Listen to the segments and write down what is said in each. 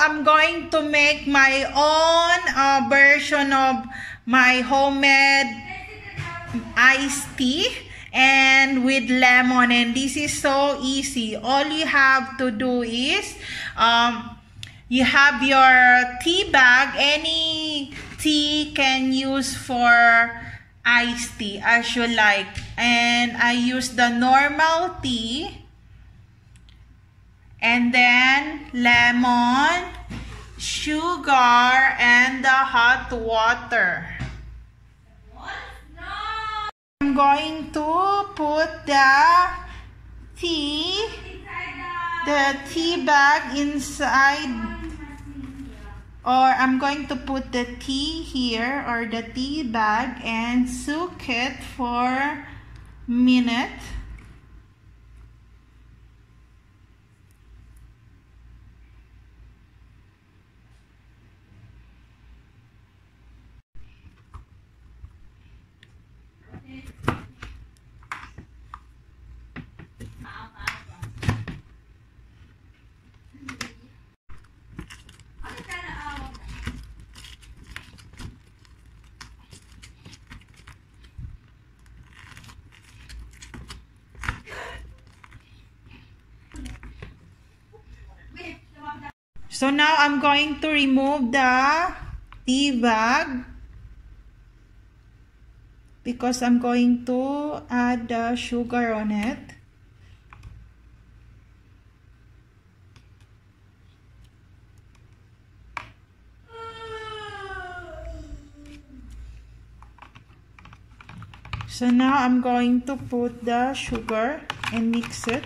I'm going to make my own uh, version of my homemade iced tea and with lemon and this is so easy. All you have to do is um, you have your tea bag. Any tea can use for iced tea as you like. And I use the normal tea. And then lemon sugar and the hot water I'm going to put the tea, the tea bag inside or I'm going to put the tea here or the tea bag and soak it for minute. So now I'm going to remove the tea bag because I'm going to add the sugar on it. So now I'm going to put the sugar and mix it.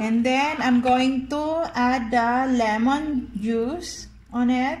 And then I'm going to add the lemon juice on it.